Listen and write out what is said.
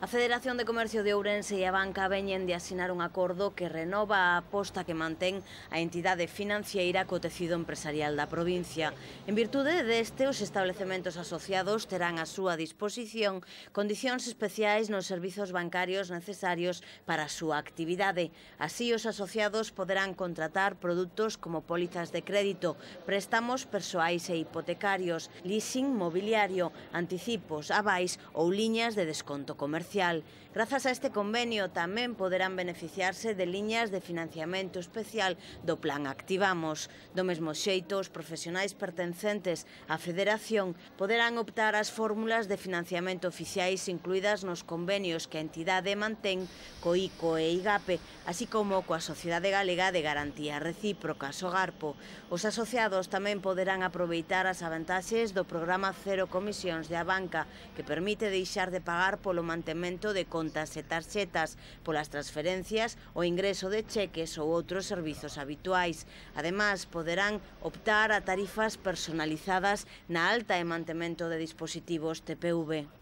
A Federación de Comercio de Ourense e a Banca veñen de asinar un acordo que renova a aposta que mantén a entidade financiera co tecido empresarial da provincia. En virtude deste, os establecementos asociados terán a súa disposición condicións especiais nos servizos bancarios necesarios para a súa actividade. Así, os asociados poderán contratar produtos como pólizas de crédito, préstamos persoais e hipotecarios, leasing mobiliario, anticipos, avais ou liñas de desconto comercial social. Grazas a este convenio tamén poderán beneficiarse de liñas de financiamento especial do Plan Activamos. Do mesmo xeito, os profesionais pertencentes á Federación poderán optar ás fórmulas de financiamento oficiais incluídas nos convenios que a entidade mantén co ICO e IGAPE, así como coa Sociedade Galega de Garantía Recíproca, Sogarpo. Os asociados tamén poderán aproveitar as avantaxes do programa Cero Comisións de Abanca, que permite deixar de pagar polo mantemento pagamento de contas e tarxetas, polas transferencias, o ingreso de cheques ou outros servizos habituais. Ademais, poderán optar a tarifas personalizadas na alta e mantemento de dispositivos TPV.